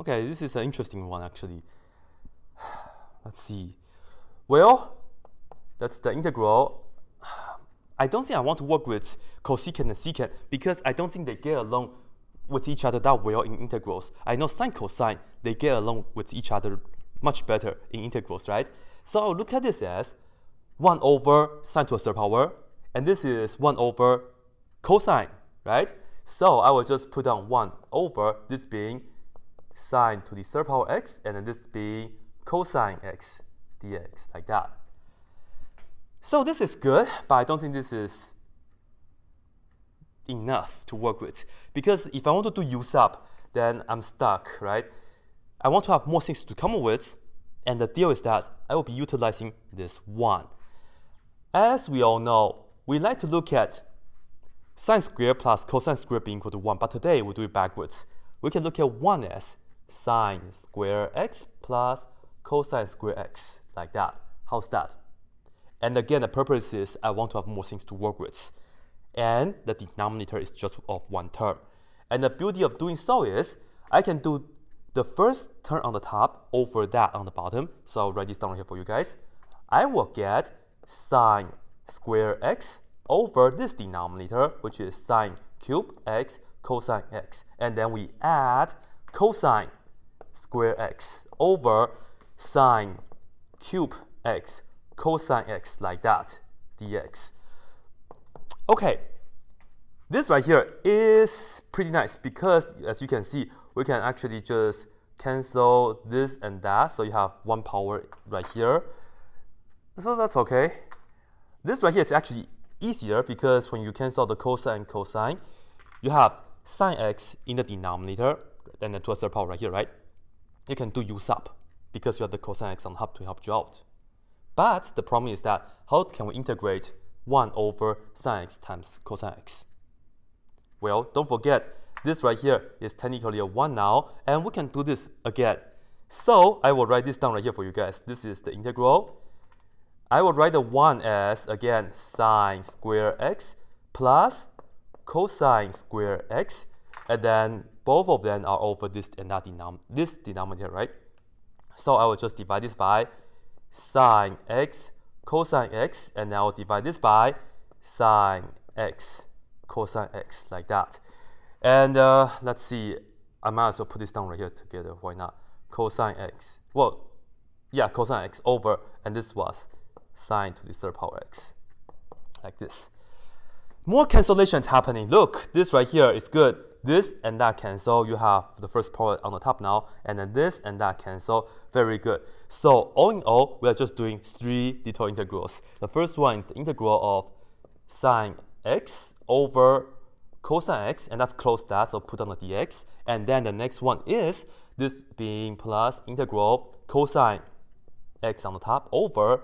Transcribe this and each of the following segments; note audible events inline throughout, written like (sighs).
Okay, this is an interesting one actually. (sighs) Let's see. Well, that's the integral. (sighs) I don't think I want to work with cosecant and secant because I don't think they get along with each other that well in integrals. I know sine cosine, they get along with each other much better in integrals, right? So I'll look at this as 1 over sine to the third power, and this is 1 over cosine, right? So I will just put down 1 over this being sine to the third power x, and then this being cosine x dx, like that. So this is good, but I don't think this is enough to work with. Because if I want to do u sub, then I'm stuck, right? I want to have more things to come up with, and the deal is that I will be utilizing this one. As we all know, we like to look at sine squared plus cosine squared being equal to 1, but today we'll do it backwards. We can look at 1 as sine square x plus cosine square x, like that. How's that? And again, the purpose is I want to have more things to work with. And the denominator is just of one term. And the beauty of doing so is I can do the first term on the top over that on the bottom. So I'll write this down here for you guys. I will get sine square x over this denominator, which is sine cube x cosine x. And then we add cosine square x over sine cube x cosine x like that dx. Okay, this right here is pretty nice because as you can see, we can actually just cancel this and that. So you have one power right here. So that's okay. This right here is actually easier because when you cancel the cosine and cosine, you have sine x in the denominator, and then to a third power right here, right? You can do u sub because you have the cosine x on top to help you out. But the problem is that how can we integrate 1 over sine x times cosine x? Well, don't forget, this right here is technically a 1 now, and we can do this again. So I will write this down right here for you guys. This is the integral. I will write the 1 as, again, sine square x plus cosine square x, and then both of them are over this and that denom this denominator, right? So I will just divide this by sine x cosine x, and I'll divide this by sine x cosine x, like that. And uh, let's see, I might as well put this down right here together, why not? Cosine x, well, yeah, cosine x over, and this was sine to the third power x, like this. More cancellations happening. Look, this right here is good this and that cancel. You have the first part on the top now, and then this and that cancel. Very good. So all in all, we are just doing three little integrals. The first one is the integral of sine x over cosine x, and that's close that, so put on the dx. And then the next one is this being plus integral cosine x on the top over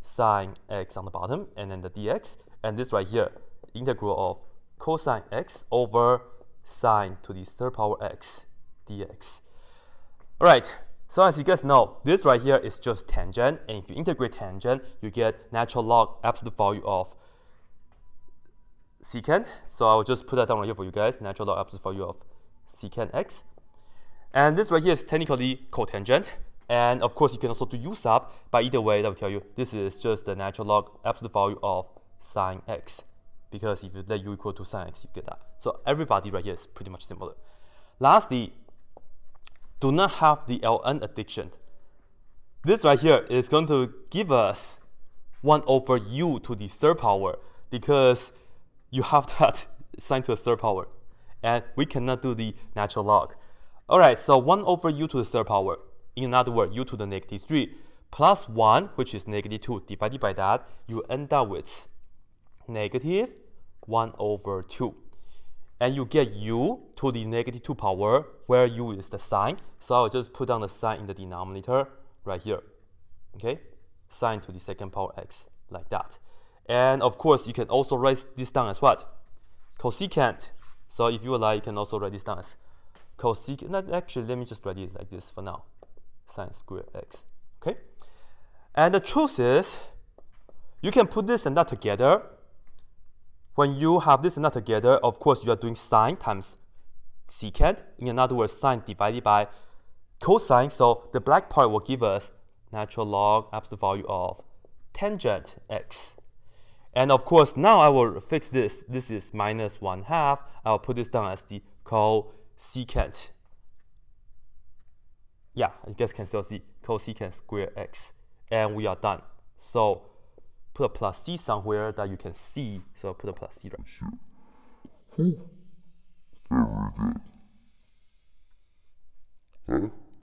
sine x on the bottom, and then the dx. And this right here, integral of cosine x over sine to the third power x dx. All right, so as you guys know, this right here is just tangent, and if you integrate tangent, you get natural log absolute value of secant. So I will just put that down right here for you guys, natural log absolute value of secant x. And this right here is technically cotangent. And of course, you can also do u sub, but either way, that will tell you this is just the natural log absolute value of sine x because if you let u equal to sine x, you get that. So everybody right here is pretty much similar. Lastly, do not have the ln addiction. This right here is going to give us 1 over u to the third power because you have (laughs) that sine to the third power. And we cannot do the natural log. Alright, so 1 over u to the third power. In other words, u to the negative 3 plus 1, which is negative 2, divided by that, you end up with negative 1 over 2. And you get u to the negative 2 power, where u is the sine. So I'll just put down the sine in the denominator right here. Okay? Sine to the second power x, like that. And of course, you can also write this down as what? Cosecant. So if you like, you can also write this down as cosecant. Actually, let me just write it like this for now. Sine square x. Okay? And the truth is, you can put this and that together when you have this and that together, of course, you are doing sine times secant. In other words, sine divided by cosine, so the black part will give us natural log absolute value of tangent x. And of course, now I will fix this. This is minus 1 half. I'll put this down as the cosecant. Yeah, you guys can still see cosecant square x. And we are done. So put a plus c somewhere that you can see. So I'll put a plus c right here. Huh?